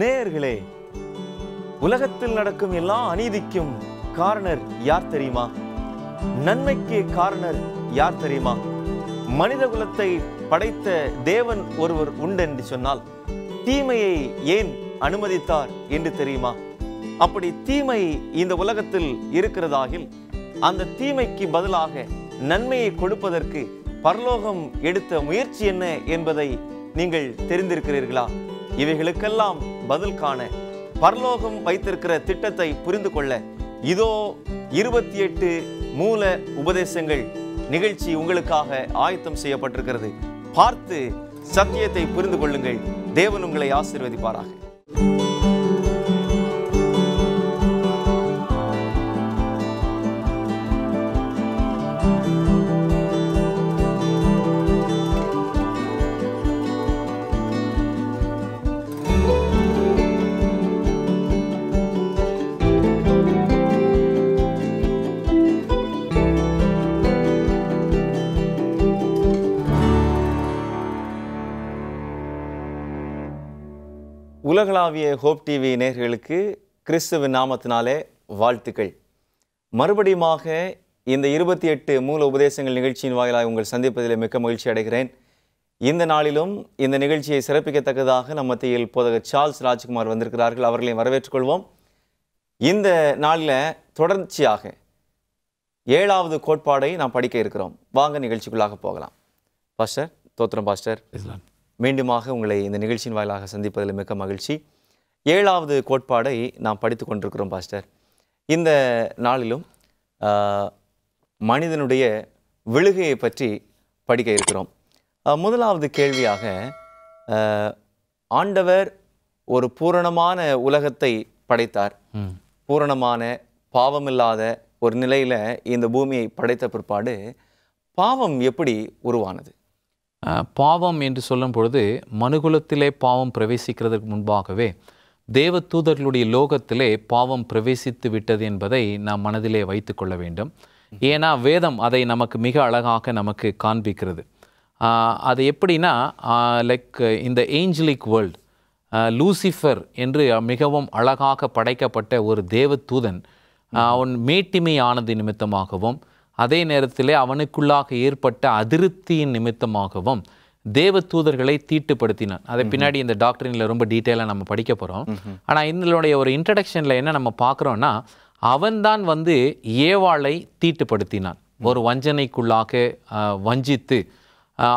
நேயர்களே உலகத்தில் நடக்கும் எல்லா அநீதிக்கும் காரணர் யார் தெரியுமா? நன்மைக்கு காரணர் யார் தெரியுமா? மனித குலத்தை படைத்த தேவன் ஒருவர் உண்டு என்று சொன்னால் தீமையை ஏன் அனுமதித்தார் என்று தெரியுமா? அப்படி தீமை இந்த உலகத்தில் இருக்கிறதாகில் அந்த தீமைக்கு பதிலாக நன்மையை கொடுப்பதற்கு பரலோகம் எடுத்த முயற்சி என்ன என்பதை நீங்கள் தெரிந்திருக்கிறீர்களா? இவைகளுக்கெல்லாம் பதில் காண பரலோகம் வைத்திருக்கிற திட்டத்தை புரிந்து கொள்ள இதோ இருபத்தி எட்டு மூல உபதேசங்கள் நிகழ்ச்சி உங்களுக்காக ஆயத்தம் செய்யப்பட்டிருக்கிறது. பார்த்து சத்தியத்தை புரிந்து கொள்ளுங்கள். தேவன் உங்களை ஆசீர்வதிப்பாராக. உலகளாவிய ஹோப் டிவி நேர்களுக்கு கிறிஸ்துவின் நாமத்தினாலே வாழ்த்துக்கள். மறுபடியுமாக இந்த இருபத்தி எட்டு மூல உபதேசங்கள் நிகழ்ச்சியின் வாயிலாக உங்கள் சந்திப்பதில் மிக்க மகிழ்ச்சி அடைகிறேன். இந்த நாளிலும் இந்த நிகழ்ச்சியை சிறப்பிக்கத்தக்கதாக நம்ம மத்தியில் போதகர் சார்ல்ஸ் ராஜ்குமார் வந்திருக்கிறார்கள். அவர்களையும் வரவேற்றுக்கொள்வோம் இந்த நாளில் தொடர்ச்சியாக ஏழாவது கோட்பாடை நாம் படிக்க இருக்கிறோம். வாங்க நிகழ்ச்சிக்குள்ளாக போகலாம். பாஸ்டர் தோத்திரம் பாஸ்டர். மீண்டுமாக உங்களை இந்த நிகழ்ச்சியின் வாயிலாக சந்திப்பதில் மிக்க மகிழ்ச்சி. ஏழாவது கோட்பாடை நாம் படித்து கொண்டிருக்கிறோம் பாஸ்டர். இந்த நாளிலும் மனிதனுடைய விழுகையை பற்றி படிக்க இருக்கிறோம். முதலாவது கேள்வியாக ஆண்டவர் ஒரு பூரணமான உலகத்தை படைத்தார். பூரணமான பாவமில்லாத ஒரு நிலையில இந்த பூமியை படைத்த பிற்பாடு பாவம் எப்படி உருவானது? பாவம் என்று சொல்லும் பொழுது மனுகுலத்திலே பாவம் பிரவேசிக்கிறதுக்கு முன்பாகவே தேவ தூதர்களுடைய லோகத்திலே பாவம் பிரவேசித்து விட்டது என்பதை நாம் மனதிலே வைத்து கொள்ள வேண்டும். ஏன்னா வேதம் அதை நமக்கு மிக அழகாக நமக்கு காண்பிக்கிறது. அது எப்படின்னா லைக் இந்த ஏஞ்சலிக் வேர்ல்ட் லூசிஃபர் என்று மிகவும் அழகாக படைக்கப்பட்ட ஒரு தேவ தூதன் அவன் மேட்டிமையானது நிமித்தமாகவும் அதே நேரத்திலே அவனுக்குள்ளாக ஏற்பட்ட அதிருப்தியின் நிமித்தமாகவும் தேவ தூதர்களை தீட்டுப்படுத்தினான். அதை பின்னாடி இந்த டாக்டரினில் ரொம்ப டீட்டெயிலாக நம்ம படிக்க போகிறோம் ஆனால் இதனுடைய ஒரு இன்ட்ரடக்ஷனில் என்ன நம்ம பார்க்குறோன்னா அவன்தான் வந்து ஏவாளை தீட்டுப்படுத்தினான். ஒரு வஞ்சனைக்குள்ளாக வஞ்சித்து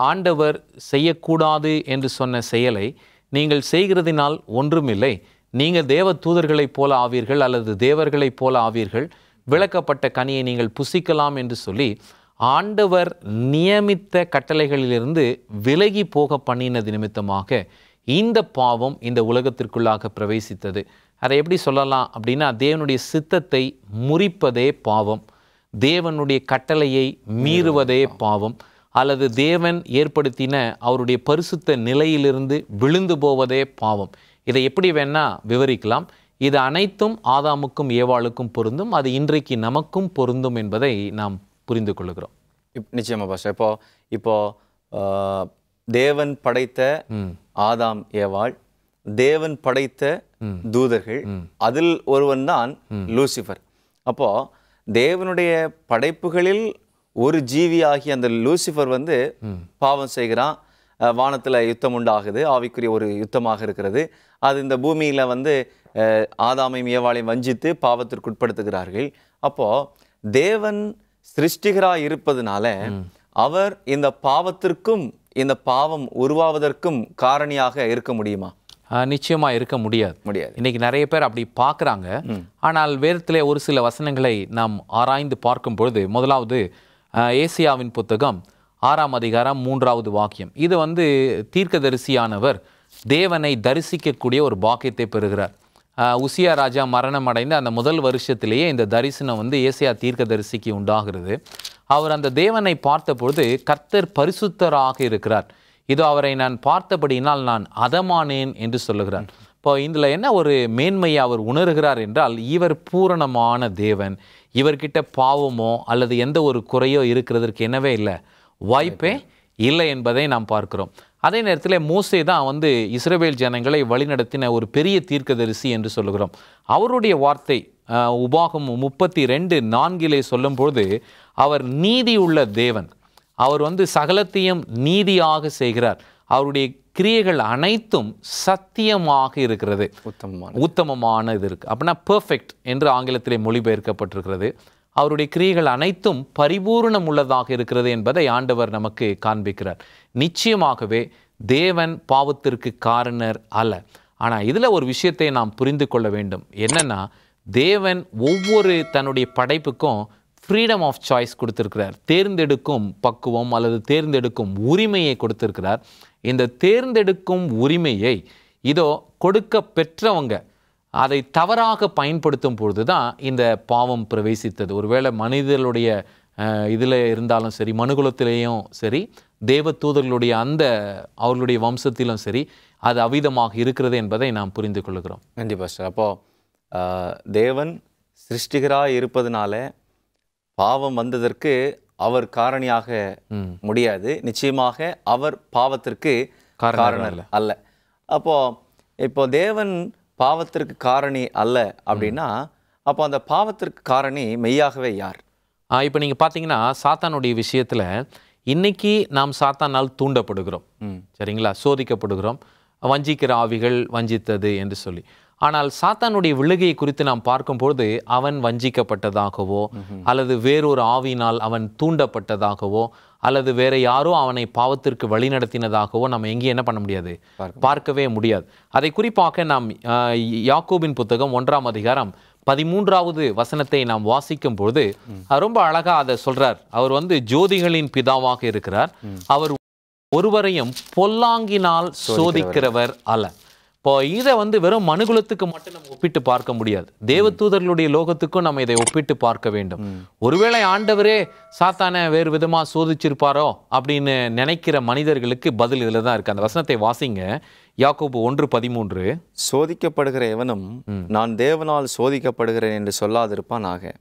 ஆண்டவர் செய்யக்கூடாது என்று சொன்ன செயலை நீங்கள் செய்கிறதினால் ஒன்றுமில்லை. நீங்கள் தேவ தூதர்களைப் போல ஆவீர்கள் அல்லது தேவர்களைப் போல ஆவீர்கள். விளக்கப்பட்ட கனியை நீங்கள் புசிக்கலாம் என்று சொல்லி ஆண்டவர் நியமித்த கட்டளைகளிலிருந்து விலகி போக பண்ணினது நிமித்தமாக இந்த பாவம் இந்த உலகத்திற்குள்ளாக பிரவேசித்தது. அதை எப்படி சொல்லலாம் அப்படின்னா தேவனுடைய சித்தத்தை முறிப்பதே பாவம். தேவனுடைய கட்டளையை மீறுவதே பாவம். அல்லது தேவன் ஏற்படுத்தின அவருடைய பரிசுத்த நிலையிலிருந்து விழுந்து போவதே பாவம். இதை எப்படி வேணால் விவரிக்கலாம். இது அனைத்தும் ஆதாமுக்கும் ஏவாளுக்கும் பொருந்தும் அது இன்றைக்கு நமக்கும் பொருந்தும் என்பதை நாம் புரிந்து கொள்கிறோம் இப்- நிச்சயமா பாஸ்டர். இப்போ இப்போ தேவன் படைத்த ஆதாம் ஏவாள் தேவன் படைத்த தூதர்கள் அதில் ஒருவன் தான் லூசிஃபர். அப்போ தேவனுடைய படைப்புகளில் ஒரு ஜீவியாகி அந்த லூசிஃபர் வந்து பாவம் செய்கிறான். வானத்துல யுத்தம் உண்டாகுது. ஆவிக்குரிய ஒரு யுத்தமாக இருக்கிறது. அது இந்த பூமியில வந்து ஆதாமையும் ஏவாளையும் வஞ்சித்து பாவத்திற்கு உட்படுத்துகிறார்கள். அப்போ தேவன் சிருஷ்டிகராய் இருப்பதனால அவர் இந்த பாவத்திற்கும் இந்த பாவம் உருவாவதற்கும் காரணியாக இருக்க முடியுமா? ஆஹ் நிச்சயமா இருக்க முடியாது. முடியாது. இன்னைக்கு நிறைய பேர் அப்படி பார்க்குறாங்க. ஆனால் வேதத்திலே ஒரு சில வசனங்களை நாம் ஆராய்ந்து பார்க்கும் பொழுது முதலாவது ஏசியாவின் புத்தகம் ஆறாம் அதிகாரம் மூன்றாவது வாக்கியம். இது வந்து தீர்க்கதரிசியானவர் தேவனை தரிசிக்கக்கூடிய ஒரு பாக்கியத்தை பெறுகிறார். உசியா ராஜா மரணம் அடைந்த அந்த முதல் வருஷத்திலேயே இந்த தரிசனம் வந்து ஏசியா தீர்க்கதரிசிக்கு உண்டாகிறது. அவர் அந்த தேவனை பார்த்தபொழுது கர்த்தர் பரிசுத்தராக இருக்கிறார். இதோ அவரை நான் பார்த்தபடியினால் நான் அதமானேன் என்று சொல்லுகிறார். இப்போ இதில் என்ன ஒரு மேன்மையை அவர் உணர்கிறார் என்றால் இவர் பூரணமான தேவன். இவர்கிட்ட பாவமோ அல்லது எந்த ஒரு குறையோ இருக்கிறதற்கு என்னவே இல்லை. வாய்ப்பே இல்லை என்பதை நாம் பார்க்கிறோம். அதே நேரத்தில் மோசே தான் வந்து இஸ்ரவேல் ஜனங்களை வழிநடத்தின ஒரு பெரிய தீர்க்கதரிசி என்று சொல்லுகிறோம். அவருடைய வார்த்தை உபாகம் முப்பத்தி ரெண்டு நான்கிலே சொல்லும்பொழுது அவர் நீதி உள்ள தேவன். அவர் வந்து சகலத்தையும் நீதியாக செய்கிறார். அவருடைய கிரியைகள் அனைத்தும் சத்தியமாக இருக்கிறது. உத்தமமான உத்தமமான இது இருக்கு. அப்படின்னா பெர்ஃபெக்ட் என்று ஆங்கிலத்திலே மொழிபெயர்க்கப்பட்டிருக்கிறது. அவருடைய கிரியைகள் அனைத்தும் பரிபூரணம் உள்ளதாக இருக்கிறது என்பதை ஆண்டவர் நமக்கு காண்பிக்கிறார். நிச்சயமாகவே தேவன் பாவத்திற்கு காரணர் அல்ல. ஆனால் இதில் ஒரு விஷயத்தை நாம் புரிந்து கொள்ள வேண்டும். என்னென்னா தேவன் ஒவ்வொரு தன்னுடைய படைப்புக்கும் ஃப்ரீடம் ஆஃப் சாய்ஸ் கொடுத்துருக்கிறார். தேர்ந்தெடுக்கும் பக்குவம் அல்லது தேர்ந்தெடுக்கும் உரிமையை கொடுத்துருக்கிறார். இந்த தேர்ந்தெடுக்கும் உரிமையை இதோ கொடுக்க பெற்றவங்க அதை தவறாக பயன்படுத்தும் பொழுது தான் இந்த பாவம் பிரவேசித்தது. ஒருவேளை மனிதர்களுடைய இதில் இருந்தாலும் சரி மனுகுலத்திலேயும் சரி தேவ தூதர்களுடைய அந்த அவர்களுடைய வம்சத்திலும் சரி அது அவிதமாக இருக்கிறது என்பதை நாம் புரிந்து கொள்கிறோம். கண்டிப்பா சார். அப்போ ஆஹ், தேவன் சிருஷ்டிகராய் இருப்பதனால பாவம் வந்ததற்கு அவர் காரணியாக. முடியாது. நிச்சயமாக அவர் பாவத்திற்கு காரணர் அல்ல. அப்போ இப்போ தேவன் பாவத்திற்கு காரணி அல்ல அப்படின்னா அப்போ அந்த பாவத்திற்கு காரணி மெய்யாகவே யார்? இப்போ நீங்கள் பார்த்தீங்கன்னா சாத்தானுடைய விஷயத்தில் இன்னைக்கு நாம் சாத்தானால் தூண்டப்படுகிறோம். ம். சரிங்களா? சோதிக்கப்படுகிறோம். வஞ்சிக்கிற ஆவிகள் வஞ்சித்தது என்று சொல்லி. ஆனால் சாத்தானுடைய விழுகையை குறித்து நாம் பார்க்கும்பொழுது அவன் வஞ்சிக்கப்பட்டதாகவோ அல்லது வேறொரு ஆவியினால் அவன் தூண்டப்பட்டதாகவோ அல்லது வேற யாரோ அவனை பாவத்திற்கு வழிநடத்தினதாகவோ நம்ம எங்கேயும் என்ன பண்ண முடியாது? பார்க்க பார்க்கவே முடியாது. அதை குறிப்பாக நாம் யாக்கோபின் புத்தகம் ஒன்றாம் அதிகாரம் பதிமூன்றாவது வசனத்தை நாம் வாசிக்கும் பொழுது ரொம்ப அழகா அதை சொல்றார். அவர் வந்து ஜோதிகளின் பிதாவாக இருக்கிறார். அவர் ஒருவரையும் பொல்லாங்கினால் சோதிக்கிறவர் அல்ல. இப்போ இதை வந்து வெறும் மனுகுலத்துக்கு மட்டும் நம்ம ஒப்பிட்டு பார்க்க முடியாது. தேவதூதர்களுடைய லோகத்துக்கும் நம்ம இதை ஒப்பிட்டு பார்க்க வேண்டும். ஒருவேளை ஆண்டவரே சாத்தானை வேறு விதமா சோதிச்சிருப்பாரோ அப்படின்னு நினைக்கிற மனிதர்களுக்கு பதில் இதில் தான் இருக்கு. அந்த வசனத்தை வாசிங்க. யாக்கோபு ஒன்று பதிமூன்று. சோதிக்கப்படுகிற எவனும் நான் தேவனால் சோதிக்கப்படுகிறேன் என்று சொல்லாதிருப்பானாக.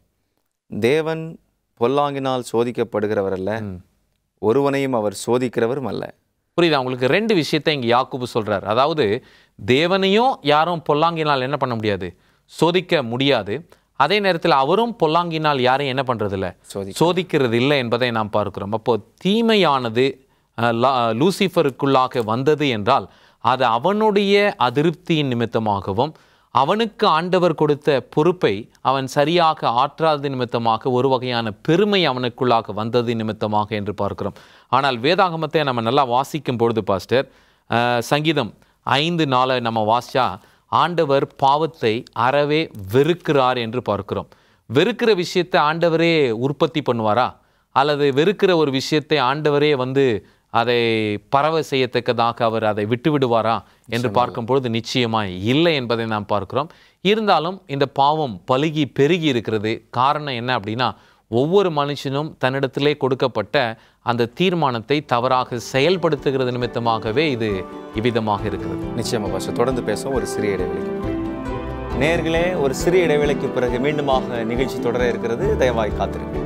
தேவன் பொல்லாங்கினால் சோதிக்கப்படுகிறவர் அல்ல. ஒருவனையும் அவர் சோதிக்கிறவரும் அல்ல. புரியுதா? உங்களுக்கு ரெண்டு விஷயத்தை இங்க யாக்கோபு சொல்றார். அதாவது தேவனையும் யாரும் பொல்லாங்கினால் என்ன பண்ண முடியாது? சோதிக்க முடியாது. அதே நேரத்தில் அவரும் பொல்லாங்கினால் யாரையும் என்ன பண்றதில்ல? சோதி சோதிக்கிறது இல்லை என்பதை நாம் பார்க்கிறோம். அப்போ தீமையானது லூசிஃபருக்குள்ளாக வந்தது என்றால் அது அவனுடைய அதிருப்தியின் நிமித்தமாகவும் அவனுக்கு ஆண்டவர் கொடுத்த பொறுப்பை அவன் சரியாக ஆற்றாத நிமித்தமாக ஒரு வகையான பெருமை அவனுக்குள்ளாக வந்தது நிமித்தமாக என்று பார்க்கிறோம். ஆனால் வேதாகமத்தை நம்ம நல்லா வாசிக்கும் பொழுது பாஸ்டர் சங்கீதம் ஐந்து நாளை நம்ம வாசிச்சா ஆண்டவர் பாவத்தை அறவே வெறுக்கிறார் என்று பார்க்கிறோம். வெறுக்கிற விஷயத்தை ஆண்டவரே உற்பத்தி பண்ணுவாரா? அல்லது வெறுக்கிற ஒரு விஷயத்தை ஆண்டவரே வந்து அதை பரவ செய்யத்தக்கதாக அவர் அதை விட்டு விடுவாரா என்று பார்க்கும்பொழுது நிச்சயமாய் இல்லை என்பதை நாம் பார்க்கிறோம். இருந்தாலும் இந்த பாவம் பலுகி பெருகி இருக்கிறது. காரணம் என்ன அப்படின்னா ஒவ்வொரு மனுஷனும் தன்னிடத்திலே கொடுக்கப்பட்ட அந்த தீர்மானத்தை தவறாக செயல்படுத்துகிறது நிமித்தமாகவே இது இவ்விதமாக இருக்கிறது. நிச்சயமாக பாஷா தொடர்ந்து பேசும் ஒரு சிறிய இடைவெளிக்கு நேர்களே ஒரு சிறிய இடைவேளைக்கு பிறகு மீண்டுமாக நிகழ்ச்சி தொடர இருக்கிறது. தயவாய் காத்திருங்க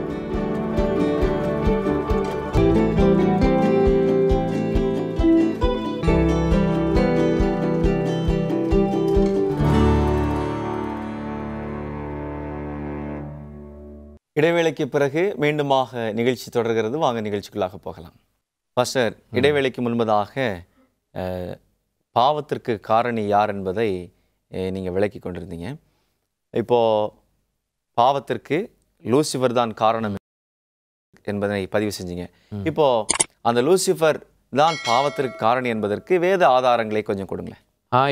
இடைவேளைக்கு பிறகு மீண்டுமாக நிகழ்ச்சி தொடர்கிறது. வாங்க நிகழ்ச்சிக்குள்ளாக போகலாம். பாஸ்டர் இடைவேளைக்கு முன்பதாக பாவத்திற்கு காரணி யார் என்பதை அஹ், நீங்க விளக்கி கொண்டிருந்தீங்க. இப்போ பாவத்திற்கு லூசிஃபர் தான் காரணம் என்பதை பதிவு செஞ்சீங்க. இப்போ அந்த லூசிஃபர் தான் பாவத்திற்கு காரணி என்பதற்கு வேத ஆதாரங்களை கொஞ்சம் கொடுங்களேன்.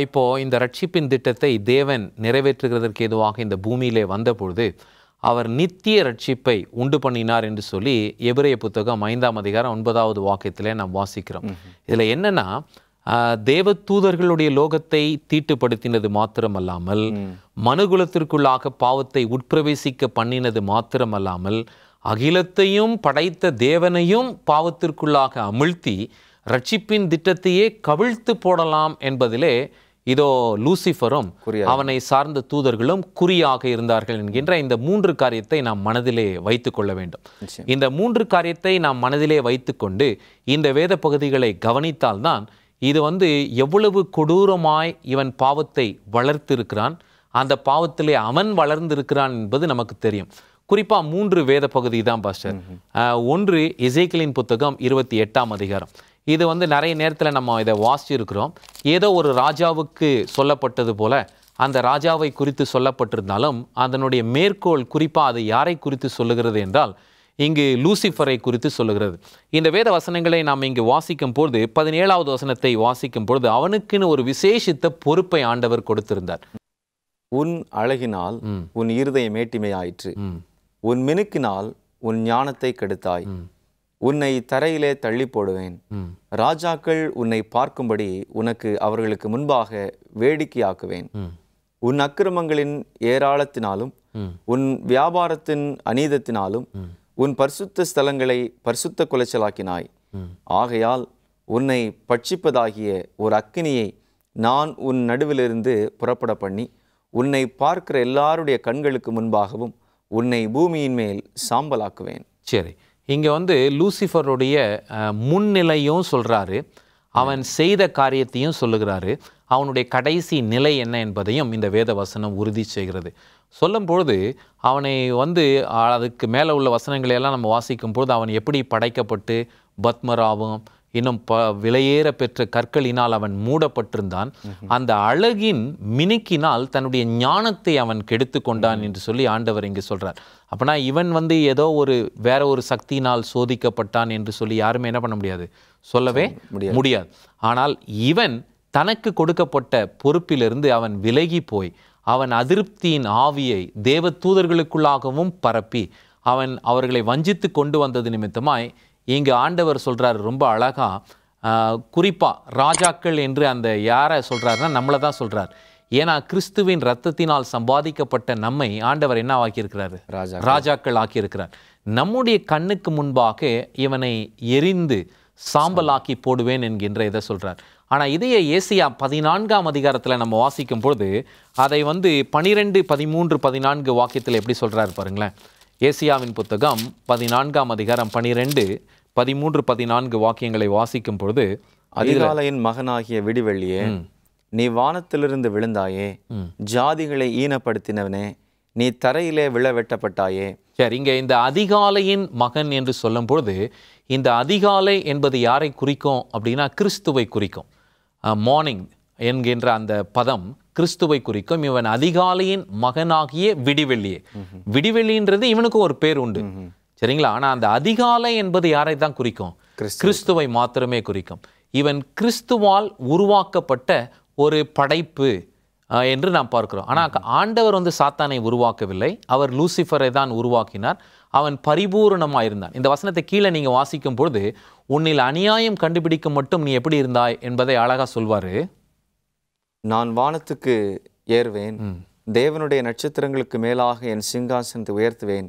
இப்போ இந்த ரட்சிப்பின் திட்டத்தை தேவன் நிறைவேற்றுகிறதற்கு ஏதுவாக இந்த பூமியிலே வந்தபொழுது அவர் நித்திய ரட்சிப்பை உண்டு பண்ணினார் என்று சொல்லி எபிரேய புத்தகம் ஐந்தாம் அதிகாரம் ஒன்பதாவது வாக்கியத்திலே நாம் வாசிக்கிறோம். இதுல என்னன்னா தேவ தூதர்களுடைய லோகத்தை தீட்டுப்படுத்தினது மாத்திரமல்லாமல் மனுகுலத்திற்குள்ளாக பாவத்தை உட்பிரவேசிக்க பண்ணினது மாத்திரமல்லாமல் அகிலத்தையும் படைத்த தேவனையும் பாவத்திற்குள்ளாக அமிழ்த்தி ரட்சிப்பின் திட்டத்தையே கவிழ்த்து போடலாம் என்பதிலே இதோ லூசிஃபரும் அவனை சார்ந்த தூதர்களும் குறியாக இருந்தார்கள் என்கின்ற இந்த மூன்று காரியத்தை நாம் மனதிலே வைத்துக் கொள்ள வேண்டும். இந்த மூன்று காரியத்தை நாம் மனதிலே வைத்துக்கொண்டு இந்த வேத பகுதிகளை கவனித்தால்தான் இது வந்து எவ்வளவு கொடூரமாய் இவன் பாவத்தை வளர்த்திருக்கிறான் அந்த பாவத்திலே அவன் வளர்ந்திருக்கிறான் என்பது நமக்கு தெரியும். குறிப்பா மூன்று வேத பகுதி தான் பாஸ்டர். ஒன்று இசைக்கலின் புத்தகம் இருபத்தி எட்டாம் அதிகாரம். இது வந்து நிறைய நேரத்தில் நம்ம இதை வாசிச்சிருக்கிறோம். ஏதோ ஒரு ராஜாவுக்கு சொல்லப்பட்டது போல அந்த ராஜாவை குறித்து சொல்லப்பட்டிருந்தாலும் அதனுடைய மேற்கோள் குறிப்பா அது யாரை குறித்து சொல்லுகிறது என்றால் இங்கு லூசிஃபரை குறித்து சொல்லுகிறது. இந்த வேத வசனங்களை நாம் இங்கு வாசிக்கும் பொழுது பதினேழாவது வசனத்தை வாசிக்கும் பொழுது அவனுக்குன்னு ஒரு விசேஷித்த பொறுப்பை ஆண்டவர் கொடுத்திருந்தார். உன் அழகினால். உன் இருதய மேட்டிமையாயிற்று. உன் மினுக்கினால் உன் ஞானத்தை கெடுத்தாய். உன்னை தரையிலே தள்ளி போடுவேன். ராஜாக்கள் உன்னை பார்க்கும்படி உனக்கு அவர்களுக்கு முன்பாக வேடிக்கையாக்குவேன். உன் அக்கிரமங்களின் ஏராளத்தினாலும் உன் வியாபாரத்தின் அநீதத்தினாலும் உன் பரிசுத்த ஸ்தலங்களை பரிசுத்த குலைச்சலாக்கினாய். ஆகையால் உன்னை பட்சிப்பதாகிய ஒரு அக்கினியை நான் உன் நடுவிலிருந்து புறப்பட பண்ணி உன்னை பார்க்கிற எல்லாருடைய கண்களுக்கு முன்பாகவும் உன்னை பூமியின் மேல் சாம்பலாக்குவேன். சரி. இங்கே வந்து லூசிஃபருடைய முன்னிலையும் சொல்கிறாரு அவன் செய்த காரியத்தையும் சொல்லுகிறாரு. அவனுடைய கடைசி நிலை என்ன என்பதையும் இந்த வேத வசனம் உறுதி செய்கிறது. சொல்லும் பொழுது அவனை வந்து அதுக்கு மேலே உள்ள வசனங்களை எல்லாம் நம்ம வாசிக்கும் பொழுது அவன் எப்படி படைக்கப்பட்டு பத்மராவும் இன்னும் ப விலையேற பெற்ற கற்களினால் அவன் மூடப்பட்டிருந்தான். அந்த அழகின் மினுக்கினால் தன்னுடைய ஞானத்தை அவன் கெடுத்து கொண்டான் என்று சொல்லி ஆண்டவர் இங்கு சொல்றார். அப்பனா இவன் வந்து ஏதோ ஒரு வேற ஒரு சக்தியினால் சோதிக்கப்பட்டான் என்று சொல்லி யாருமே என்ன பண்ண முடியாது? சொல்லவே முடியாது. ஆனால் இவன் தனக்கு கொடுக்கப்பட்ட பொறுப்பிலிருந்து அவன் விலகி போய் அவன் அதிருப்தியின் ஆவியை தேவ தூதர்களுக்குள்ளாகவும் பரப்பி அவன் அவர்களை வஞ்சித்து கொண்டு வந்தது நிமித்தமாய் இங்கு ஆண்டவர் சொல்றாரு ரொம்ப அழகா ஆஹ், குறிப்பா ராஜாக்கள் என்று அந்த யாரை சொல்றாருன்னா நம்மளை தான் சொல்றார். ஏன்னா கிறிஸ்துவின் ரத்தத்தினால் சம்பாதிக்கப்பட்ட நம்மை ஆண்டவர் என்ன ஆக்கியிருக்கிறாரு? ராஜா ராஜாக்கள் ஆக்கியிருக்கிறார். நம்முடைய கண்ணுக்கு முன்பாக இவனை எரிந்து சாம்பலாக்கி போடுவேன் என்கின்ற இதை சொல்றார். ஆனா இதையே ஏசியா பதினான்காம் அதிகாரத்துல நம்ம வாசிக்கும் பொழுது அதை வந்து பனிரெண்டு பதிமூன்று பதினான்கு வாக்கியத்தில் எப்படி சொல்றாரு பாருங்களேன். ஏசியாவின் புத்தகம் பதினான்காம் அதிகாரம் பனிரெண்டு பதிமூன்று பதினான்கு வாக்கியங்களை வாசிக்கும் பொழுது அதிகாலையின் மகனாகிய விடிவெள்ளியே நீ வானத்திலிருந்து விழுந்தாயே ஜாதிகளை ஈனப்படுத்தினவனே நீ தரையிலே விழ வெட்டப்பட்டாயே. சரி இங்க இந்த அதிகாலையின் மகன் என்று சொல்லும் பொழுது இந்த அதிகாலை என்பது யாரை குறிக்கும் அப்படின்னா கிறிஸ்துவை குறிக்கும். மார்னிங் என்கின்ற அந்த பதம் கிறிஸ்துவை குறிக்கும் இவன் அதிகாலையின் மகனாகிய விடிவெள்ளியே. விடிவெள்ளின்றது இவனுக்கு ஒரு பேர் உண்டு. சரிங்களா? ஆனா அந்த அதிகாலை என்பது யாரை தான் குறிக்கும்? கிறிஸ்துவை. மாத்திரமே குறிக்கும். இவன் கிறிஸ்துவால் உருவாக்கப்பட்ட ஒரு படைப்பு என்று நாம் பார்க்கிறோம். ஆனால் ஆண்டவர் வந்து சாத்தானை உருவாக்கவில்லை. அவர் லூசிஃபரை தான் உருவாக்கினார். அவன் பரிபூரணமாக இருந்தான் இந்த வசனத்தை கீழே நீங்கள் வாசிக்கும் பொழுது உன்னில் அநியாயம் கண்டுபிடிக்க மட்டும் நீ எப்படி இருந்தாய்? என்பதை அழகா சொல்வாரு. நான் வானத்துக்கு ஏறுவேன் தேவனுடைய நட்சத்திரங்களுக்கு மேலாக என் சிங்காசனத்தை உயர்த்துவேன்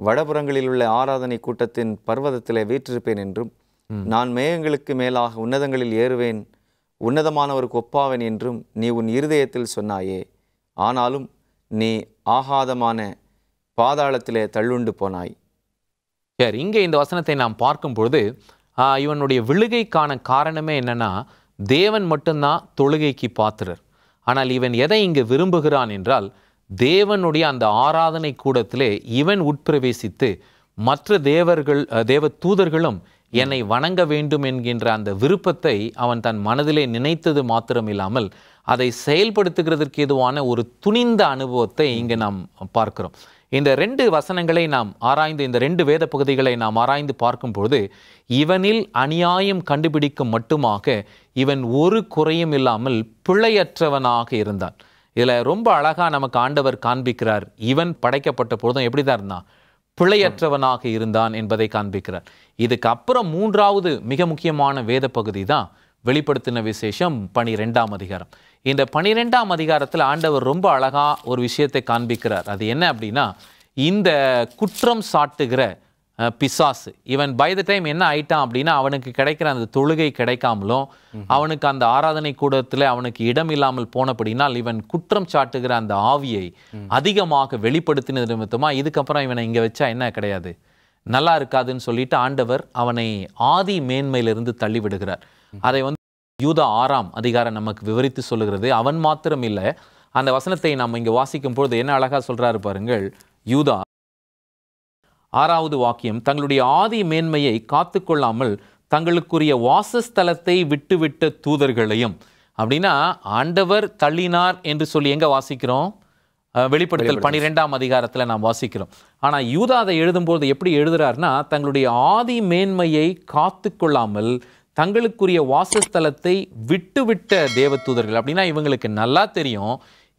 வடபுறங்களில் உள்ள ஆராதனை கூட்டத்தின் பர்வதத்திலே வீற்றிருப்பேன் என்றும் நான் மேகங்களுக்கு மேலாக உன்னதங்களில் ஏறுவேன் உன்னதமானவருக்கு ஒப்பாவேன் என்றும் நீ உன் இருதயத்தில் சொன்னாயே. ஆனாலும் நீ ஆகாதமான பாதாளத்திலே தள்ளுண்டு போனாய். சரி இங்கே இந்த வசனத்தை நாம் பார்க்கும் பொழுது இவனுடைய விழுகைக்கான காரணமே என்னன்னா தேவன் மட்டும்தான் தொழுகைக்கு பாத்திரர். ஆனால் இவன் எதை இங்கு விரும்புகிறான் என்றால் தேவனுடைய அந்த ஆராதனை கூடத்திலே இவன் உட்பிரவேசித்து மற்ற தேவர்கள் தேவ தூதர்களும் என்னை வணங்க வேண்டும் என்கின்ற அந்த விருப்பத்தை அவன் தன் மனதிலே நினைத்தது மாத்திரம் இல்லாமல் அதை செயல்படுத்துகிறதற்கு எதுவான ஒரு துணிந்த அனுபவத்தை இங்கே நாம் பார்க்கிறோம். இந்த ரெண்டு வசனங்களை நாம் ஆராய்ந்து இந்த ரெண்டு வேத பகுதிகளை நாம் ஆராய்ந்து பார்க்கும்பொழுது இவனில் அநியாயம் கண்டுபிடிக்கும் மட்டுமாக இவன் ஒரு குறையும் இல்லாமல் பிழையற்றவனாக இருந்தான். இதில் ரொம்ப அழகா நமக்கு ஆண்டவர் காண்பிக்கிறார். இவன் படைக்கப்பட்ட பொழுதும் எப்படி தான் இருந்தான்? பிழையற்றவனாக இருந்தான் என்பதை காண்பிக்கிறார். இதுக்கு அப்புறம் மூன்றாவது மிக முக்கியமான வேத பகுதி தான் வெளிப்படுத்தின விசேஷம் பனிரெண்டாம் அதிகாரம். இந்த பனிரெண்டாம் அதிகாரத்தில் ஆண்டவர் ரொம்ப அழகா ஒரு விஷயத்தை காண்பிக்கிறார். அது என்ன அப்படின்னா இந்த குற்றம் சாட்டுகிற பிசாசு. இவன் பை த டைம் என்ன ஆயிட்டான் அப்படின்னா அவனுக்கு கிடைக்கிற அந்த தொழுகை கிடைக்காமலும் அவனுக்கு அந்த ஆராதனை கூடத்தில் அவனுக்கு இடம் இல்லாமல் போனபடினால் இவன் குற்றம் சாட்டுகிற அந்த ஆவியை அதிகமாக வெளிப்படுத்தினது நிமித்தமா இதுக்கப்புறம் இவனை இங்கே வச்சா என்ன கிடையாது? நல்லா இருக்காதுன்னு சொல்லிட்டு ஆண்டவர் அவனை ஆதி மேன்மையிலிருந்து தள்ளி விடுகிறார் அதை வந்து யூதா ஆறாம் அதிகாரம் நமக்கு விவரித்து சொல்லுகிறது. அவன் மாத்திரம் இல்லை. அந்த வசனத்தை நாம் இங்கே வாசிக்கும் பொழுது என்ன அழகா சொல்றாரு பாருங்கள். யூதா ஆறாவது வாக்கியம் தங்களுடைய ஆதி மேன்மையை காத்துக்கொள்ளாமல் தங்களுக்குரிய வாசஸ்தலத்தை விட்டுவிட்ட தூதர்களையும். அப்படின்னா ஆண்டவர் தள்ளினார் என்று சொல்லி எங்க வாசிக்கிறோம்? வெளிப்படுத்தல் பனிரெண்டாம் அதிகாரத்தில் நாம் வாசிக்கிறோம். ஆனா யூதா அதை எழுதும்போது எப்படி எழுதுறாருன்னா தங்களுடைய ஆதி மேன்மையை காத்துக்கொள்ளாமல் தங்களுக்குரிய வாசஸ்தலத்தை விட்டுவிட்ட தேவதூதர்கள். அப்படின்னா இவங்களுக்கு நல்லா தெரியும்.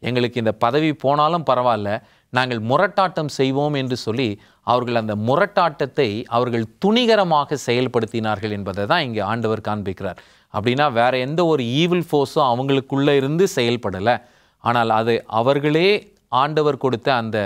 எங்களுக்கு இந்த பதவி போனாலும் பரவாயில்ல. நாங்கள் முரட்டாட்டம் செய்வோம் என்று சொல்லி அவர்கள் அந்த முரட்டாட்டத்தை அவர்கள் துணிகரமாக செயல்படுத்தினார்கள் என்பதை தான் இங்கே ஆண்டவர் காண்பிக்கிறார். அப்படின்னா வேற எந்த ஒரு ஈவில் ஃபோர்ஸும் அவங்களுக்குள்ளே இருந்து செயல்படலை. ஆனால் அது அவர்களே ஆண்டவர் கொடுத்த அந்த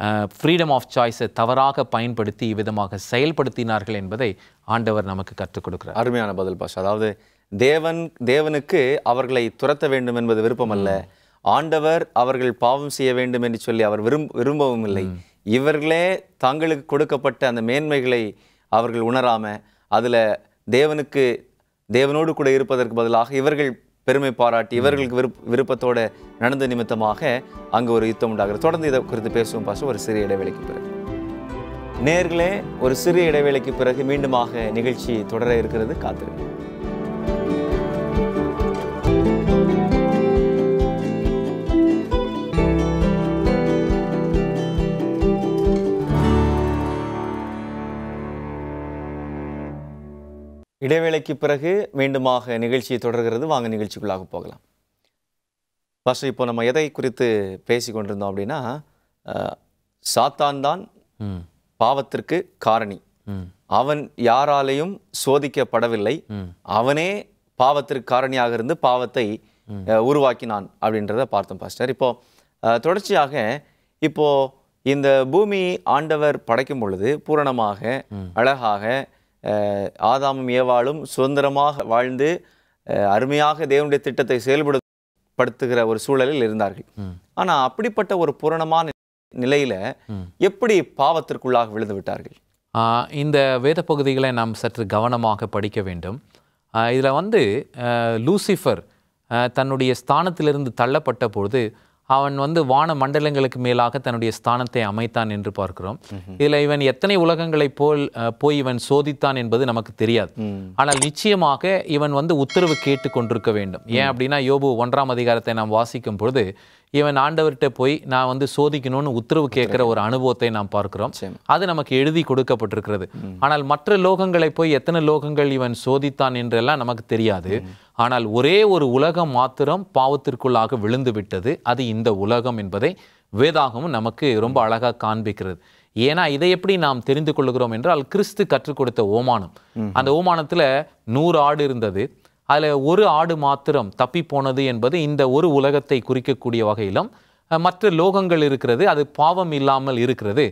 ஃப்ரீடம் ஆஃப் சாய்ஸை தவறாக பயன்படுத்தி விதமாக செயல்படுத்தினார்கள் என்பதை ஆண்டவர் நமக்கு கற்றுக் கொடுக்கிறார். அருமையான பதில் பாஷா. அதாவது தேவன் தேவனுக்கு அவர்களை துரத்த வேண்டும் என்பது விருப்பமல்ல ஆண்டவர் அவர்கள் பாவம் செய்ய வேண்டும் என்று சொல்லி அவர் விரும் விரும்பவும் இல்லை. இவர்களே தங்களுக்கு கொடுக்கப்பட்ட அந்த மேன்மைகளை அவர்கள் உணராம அதுல தேவனுக்கு தேவனோடு கூட இருப்பதற்கு பதிலாக இவர்கள் பெருமை பாராட்டி இவர்களுக்கு விருப்ப விருப்பத்தோட நடந்த நிமித்தமாக அங்கு ஒரு யுத்தம் உண்டாகிறது. தொடர்ந்து இதை குறித்து பேசுவோம் பாசம் ஒரு சிறிய இடைவெளிக்கு பிறகு. நேர்களே ஒரு சிறிய இடைவேளைக்கு பிறகு மீண்டுமாக நிகழ்ச்சி தொடர இருக்கிறது. காத்திருங்க இடைவேளைக்கு பிறகு மீண்டுமாக நிகழ்ச்சி தொடர்கிறது. வாங்க நிகழ்ச்சிக்குள்ளாக போகலாம். ஃபர்ஸ்ட் இப்போ நம்ம எதை குறித்து பேசி கொண்டிருந்தோம் அப்படின்னா சாத்தான் தான் பாவத்திற்கு காரணி. ம். அவன் யாராலையும் சோதிக்கப்படவில்லை. அவனே பாவத்திற்கு காரணியாக இருந்து பாவத்தை உருவாக்கினான் அப்படின்றத பார்த்தோம் பாஸ்டர். இப்போ தொடர்ச்சியாக இப்போ இந்த பூமி ஆண்டவர் படைக்கும் பொழுது பூரணமாக அழகாக ஆதாமும் ஏவாளும் சுதந்திரமாக வாழ்ந்து அருமையாக தேவனுடைய திட்டத்தை செயல்படுத்துகிற ஒரு சூழலில் இருந்தார்கள் ம். ஆனா அப்படிப்பட்ட ஒரு பூரணமான நிலையில. எப்படி பாவத்திற்குள்ளாக விழுந்து விட்டார்கள் இந்த வேத பகுதிகளை நாம் சற்று கவனமாக படிக்க வேண்டும் இதில் வந்து லூசிஃபர் தன்னுடைய ஸ்தானத்திலிருந்து தள்ளப்பட்ட பொழுது அவன் வந்து வான மண்டலங்களுக்கு மேலாக தன்னுடைய ஸ்தானத்தை அமைத்தான் என்று பார்க்கிறோம். இதில் இவன் எத்தனை உலகங்களை போல் போய் இவன் சோதித்தான் என்பது நமக்கு தெரியாது. ஆனால் நிச்சயமாக இவன் வந்து உத்தரவு கேட்டு கொண்டிருக்க வேண்டும். ஏன் அப்படின்னா யோபு ஒன்றாம் அதிகாரத்தை நாம் வாசிக்கும் பொழுது இவன் ஆண்டவர்கிட்ட போய் நான் வந்து சோதிக்கணும்னு உத்தரவு கேட்கிற ஒரு அனுபவத்தை நாம் பார்க்கிறோம். அது நமக்கு எழுதி கொடுக்கப்பட்டிருக்கிறது. ஆனால் மற்ற லோகங்களை போய் எத்தனை லோகங்கள் இவன் சோதித்தான் என்றெல்லாம் நமக்கு தெரியாது. ஆனால் ஒரே ஒரு உலகம் மாத்திரம் பாவத்திற்குள்ளாக விழுந்து விட்டது அது இந்த உலகம் என்பதை வேதாகமும் நமக்கு ரொம்ப அழகாக காண்பிக்கிறது. ஏன்னா இதை எப்படி நாம் தெரிந்து கொள்கிறோம் என்றால் கிறிஸ்து கற்றுக் கொடுத்த ஓமானம். அந்த ஓமானத்தில் நூறு ஆடு இருந்தது. அதில் ஒரு ஆடு மாத்திரம் தப்பி போனது என்பது இந்த ஒரு உலகத்தை குறிக்கக்கூடிய வகையிலும் மற்ற லோகங்கள் இருக்கிறது அது பாவம் இல்லாமல் இருக்கிறது.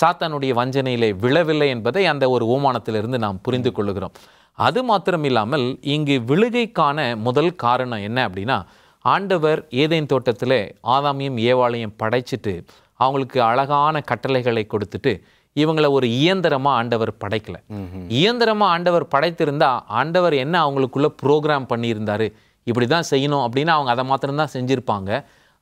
சாத்தானுடைய வஞ்சனையிலே விழவில்லை என்பதை அந்த ஒரு ஓமானத்திலிருந்து நாம் புரிந்து கொள்ளுகிறோம். அது மாத்திரம் இல்லாமல் இங்கு விழுகைக்கான முதல் காரணம் என்ன அப்படின்னா ஆண்டவர் ஏதேன் தோட்டத்திலே ஆதாமியும் ஏவாளையும் படைச்சிட்டு அவங்களுக்கு அழகான கட்டளைகளை கொடுத்துட்டு இவங்களை ஒரு இயந்திரமா ஆண்டவர் படைக்கல. இயந்திரமா ஆண்டவர் படைத்திருந்தா ஆண்டவர் என்ன அவங்களுக்குள்ள ப்ரோக்ராம் பண்ணியிருந்தாரு? இப்படி தான் செய்யணும் அப்படின்னு அவங்க அதை மாத்திரம்தான் செஞ்சிருப்பாங்க.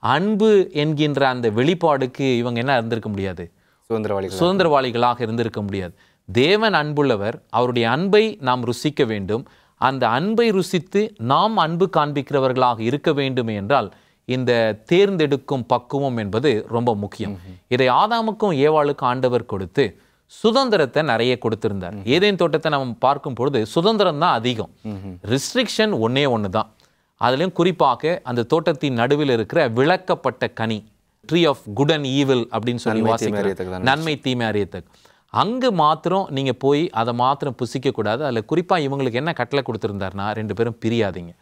அன்பு என்கின்ற அந்த வெளிப்பாடுக்கு இவங்க என்ன இருந்திருக்க முடியாது? சுதந்திரவாளிகள் சுதந்திரவாளிகளாக இருந்திருக்க முடியாது. தேவன் அன்புள்ளவர் அவருடைய அன்பை நாம் ருசிக்க வேண்டும். அந்த அன்பை ருசித்து நாம் அன்பு காண்பிக்கிறவர்களாக இருக்க வேண்டும் என்றால் இந்த தேர்ந்தெடுக்கும் பக்குவம் என்பது ரொம்ப முக்கியம். இதை ஆதாமுக்கும் ஏவாளுக்கும் ஆண்டவர் கொடுத்து சுதந்திரத்தை நிறைய கொடுத்திருந்தார். ஏதேன் தோட்டத்தை நம்ம பார்க்கும் பொழுது சுதந்திரம் தான் அதிகம். ரிஸ்ட்ரிக்ஷன் ஒண்ணே ஒன்று தான். அதுலயும் குறிப்பாக அந்த தோட்டத்தின் நடுவில் இருக்கிற விளக்கப்பட்ட கனி tree of good and evil அப்படின்னு சொல்லி அறியத்தக்கதான நன்மை தீமை அறியத்தக்க அங்கு மாத்திரம் நீங்க போய் அதை மாத்திரம் புசிக்க கூடாது அதுல குறிப்பா இவங்களுக்கு என்ன கட்டளை கொடுத்திருந்தாருன்னா ரெண்டு பேரும் பிரியாதீங்க.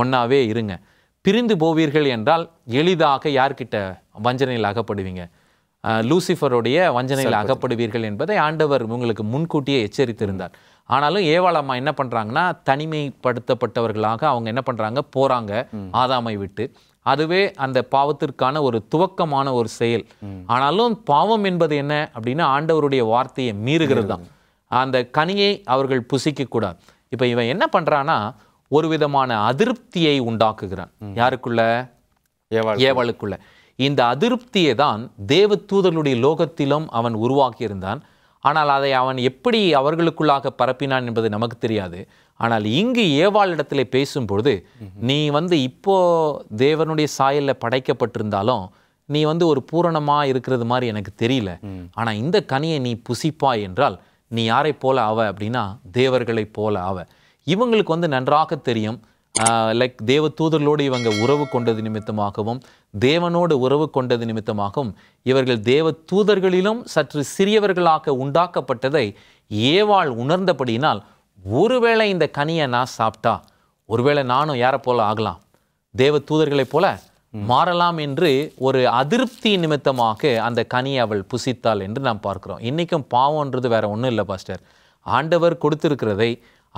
ஒண்ணாவே இருங்க. பிரிந்து போவீர்கள் என்றால் எளிதாக யார்கிட்ட வஞ்சனையில் அகப்படுவீங்க? லூசிஃபருடைய வஞ்சனையில் அகப்படுவீர்கள் என்பதை ஆண்டவர் உங்களுக்கு முன்கூட்டியே எச்சரித்திருந்தார். ஆனாலும் ஏவாள் அம்மா என்ன பண்றாங்கன்னா தனிமைப்படுத்தப்பட்டவர்களாக அவங்க என்ன பண்றாங்க? போறாங்க ஆதாமை விட்டு. அதுவே அந்த பாவத்திற்கான ஒரு துவக்கமான ஒரு செயல். ஆனாலும் பாவம் என்பது என்ன அப்படின்னா ஆண்டவருடைய வார்த்தையை மீறுகிறது. தான் அந்த கனியை அவர்கள் புசிக்க கூடாது இப்போ இவன் என்ன பண்றான்னா ஒரு விதமான அதிருப்தியை உண்டாக்குகிறான். யாருக்குள்ள? ஏவாள் ஏவாளுக்குள்ள. இந்த அதிருப்தியை தான் தேவ தூதர்களுடைய லோகத்திலும் அவன் உருவாக்கியிருந்தான். ஆனால் அதை அவன் எப்படி அவர்களுக்குள்ளாக பரப்பினான் என்பது நமக்கு தெரியாது. ஆனால் இங்கு ஏவாளிடத்தில் பேசும்பொழுது நீ வந்து இப்போ தேவனுடைய சாயல்ல படைக்கப்பட்டிருந்தாலும் நீ வந்து ஒரு பூரணமா இருக்கிறது மாதிரி எனக்கு தெரியல. ஆனா இந்த கனியை நீ புசிப்பாய் என்றால் நீ யாரை போல ஆவ அப்படின்னா தேவர்களைப் போல ஆவ. இவங்களுக்கு வந்து நன்றாக தெரியும். லைக் தேவ தூதர்களோடு இவங்க உறவு கொண்டது நிமித்தமாகவும் தேவனோடு உறவு கொண்டது நிமித்தமாகவும் இவர்கள் தேவ தூதர்களிலும் சற்று சிறியவர்களாக உண்டாக்கப்பட்டதை ஏவாள் உணர்ந்தபடியினால் ஒருவேளை இந்த கனியை நான் சாப்பிட்டா ஒருவேளை நானும் யாரை போல ஆகலாம்? தேவ தூதர்களைப் போல மாறலாம் என்று ஒரு அதிருப்தி நிமித்தமாக அந்த கனியை அவள் புசித்தாள் என்று நாம் பார்க்கிறோம். இன்றைக்கும் பாவம்ன்றது வேற ஒன்றும் இல்லை பாஸ்டர். ஆண்டவர் கொடுத்திருக்கிறதை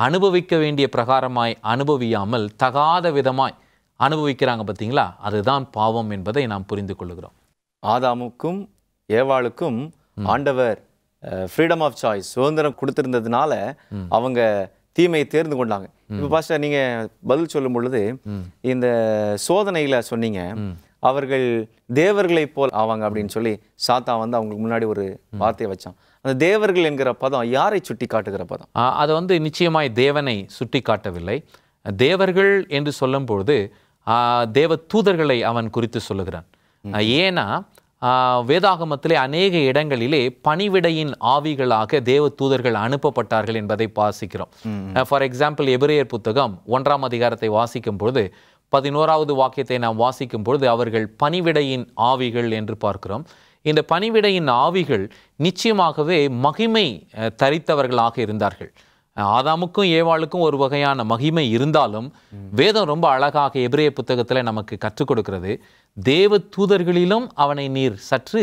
அனுபவிக்க வேண்டிய பிரகாரமாய் அனுபவியாமல் தகாத விதமாய் அனுபவிக்கிறாங்க பார்த்தீங்களா? அதுதான் பாவம் என்பதை நாம் புரிந்து கொள்ளுகிறோம். ஆதாமுக்கும் ஏவாளுக்கும் ஆண்டவர் ஃப்ரீடம் ஆஃப் சாய்ஸ் சுதந்திரம் கொடுத்திருந்ததுனால அவங்க தீமையை தேர்ந்து கொண்டாங்க. இப்போ பாஸ்டர் நீங்க பதில் சொல்லும் பொழுது இந்த சோதனையில சொன்னீங்க. அவர்கள் தேவர்களைப் போல் ஆவாங்க அப்படின்னு சொல்லி சாத்தா வந்து அவங்களுக்கு முன்னாடி ஒரு வார்த்தையை வச்சான். அந்த தேவர்கள் என்கிற பதம் யாரை சுட்டி காட்டுகிற பதம்? அது வந்து நிச்சயமாய் தேவனை சுட்டி காட்டவில்லை. தேவர்கள் என்று சொல்லும்பொழுது தேவ தூதர்களை அவன் குறித்து சொல்லுகிறான். ஏன்னா வேதாகமத்திலே அநேக இடங்களிலே பணிவிடையின் ஆவிகளாக தேவ தூதர்கள் அனுப்பப்பட்டார்கள் என்பதை வாசிக்கிறோம். ஃபார் எக்ஸாம்பிள் எபிரேயர் புத்தகம் ஒன்றாம் அதிகாரத்தை வாசிக்கும் பொழுது பதினோராவது வாக்கியத்தை நாம் வாசிக்கும் பொழுது அவர்கள் பணிவிடையின் ஆவிகள் என்று பார்க்கிறோம். இந்த பணிவிடையின் ஆவிகள் நிச்சயமாகவே மகிமை தரித்தவர்களாக இருந்தார்கள். ஆதாமுக்கும் ஏவாளுக்கும் ஒரு வகையான மகிமை இருந்தாலும் வேதம் ரொம்ப அழகாக எபிரேய புத்தகத்தில் நமக்கு கற்றுக் கொடுக்கிறது. தேவ தூதர்களிலும் அவனை நீர் சற்று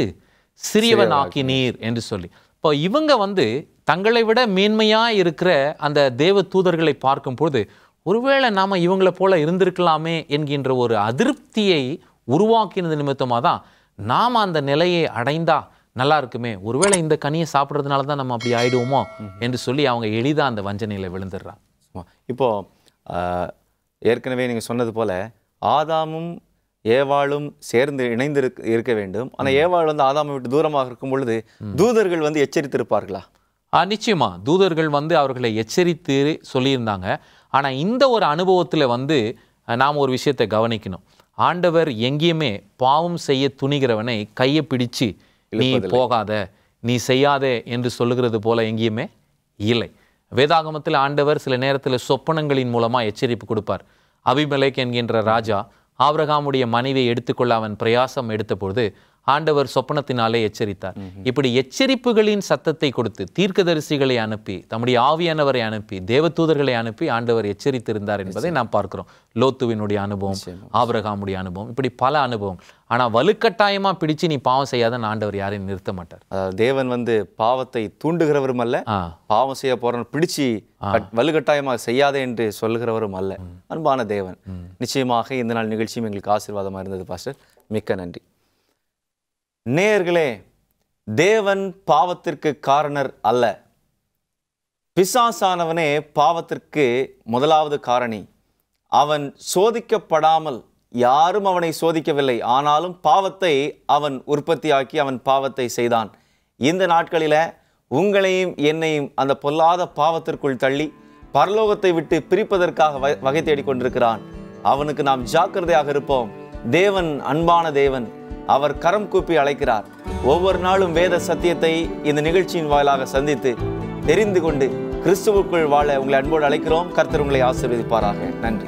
சிறியவனாக்கி நீர் என்று சொல்லி. இப்போ இவங்க வந்து தங்களை விட மேன்மையா இருக்கிற அந்த தேவ தூதர்களை பார்க்கும்போது ஒருவேளை நாம இவங்களை போல இருந்திருக்கலாமே என்கின்ற ஒரு அதிருப்தியை உருவாக்கினது நிமித்தமாக தான் நாம் அந்த நிலையை அடைந்தா நல்லா இருக்குமே. ஒருவேளை இந்த கனியை சாப்பிட்றதுனால தான் நம்ம அப்படி ஆயிடுவோமோ என்று சொல்லி அவங்க எளிதா அந்த வஞ்சனையில விழுந்துடுறாங்க. ஆமா. இப்போ ஆஹ், ஏற்கனவே நீங்க சொன்னது போல ஆதாமும் ஏவாளும் சேர்ந்து இணைந்து இருக்க- வேண்டும். ஆனா ஏவாள் வந்து ஆதாமை விட்டு தூரமாக இருக்கும் பொழுது தூதர்கள் வந்து எச்சரித்திருப்பார்களா? நிச்சயமா. தூதர்கள் வந்து அவர்களை எச்சரித்து சொல்லியிருந்தாங்க. ஆனா இந்த ஒரு அனுபவத்துல வந்து நாம் ஒரு விஷயத்தை கவனிக்கணும். ஆண்டவர் எங்கேயுமே பாவம் செய்ய துணிகிறவனை கையை பிடிச்சு நீ போகாத நீ செய்யாதே என்று சொல்லுகிறது போல எங்கேயுமே இல்லை. வேதாகமத்தில் ஆண்டவர் சில நேரத்தில் சொப்பனங்களின் மூலமா எச்சரிப்பு கொடுப்பார். அபிமெலேக் என்கின்ற ராஜா ஆபிரகாமுடைய மனைவியை எடுத்துக்கொள்ள அவன் பிரயாசம் எடுத்தபொழுது ஆண்டவர் சொப்பனத்தினாலே எச்சரித்தார். இப்படி எச்சரிப்புகளின் சத்தத்தை கொடுத்து தீர்க்கதரிசிகளை அனுப்பி தம்முடைய ஆவியானவரை அனுப்பி தேவதூதர்களை அனுப்பி ஆண்டவர் எச்சரித்திருந்தார் என்பதை நாம் பார்க்கிறோம். லோத்துவினுடைய அனுபவம் ஆபிரகாமுடைய அனுபவம் இப்படி பல அனுபவம். ஆனா வலுக்கட்டாயமா பிடிச்சு நீ பாவம் செய்யாதன்னு ஆண்டவர் யாரையும் நிறுத்த மாட்டார். தேவன் வந்து பாவத்தை தூண்டுகிறவரும் அல்ல பாவம் செய்ய போறவன் பிடிச்சு கட்- வலுக்கட்டாயமாக செய்யாதே என்று சொல்லுகிறவரும் அல்ல. அன்பான தேவன். நிச்சயமாக இந்த நாள் நிகழ்ச்சியும் எங்களுக்கு ஆசீர்வாதமா இருந்தது பாஸ்டர். மிக்க நன்றி. நேயர்களே தேவன் பாவத்திற்கு காரணர் அல்ல. பிசாசானவனே பாவத்திற்கு முதலாவது காரணி. அவன் சோதிக்கப்படாமல் யாரும் அவனை சோதிக்கவில்லை. ஆனாலும் பாவத்தை அவன் உற்பத்தியாக்கி அவன் பாவத்தை செய்தான். இந்த நாட்களில் உங்களையும் என்னையும் அந்த பொல்லாத பாவத்திற்குள் தள்ளி பரலோகத்தை விட்டு பிரிப்பதற்காக வகை தேடிக் கொண்டிருக்கிறான் அவனுக்கு நாம் ஜாக்கிரதையாக இருப்போம். தேவன் அன்பான தேவன். அவர் கரம் கூப்பி அழைக்கிறார். ஒவ்வொரு நாளும் வேத சத்தியத்தை இந்த நிகழ்ச்சியின் வாயிலாக சந்தித்து தெரிந்து கொண்டு கிறிஸ்துவுக்குள் வாழ உங்களை அன்போடு அழைக்கிறோம். கர்த்தர் உங்களை ஆசீர்வதிப்பாராக. நன்றி.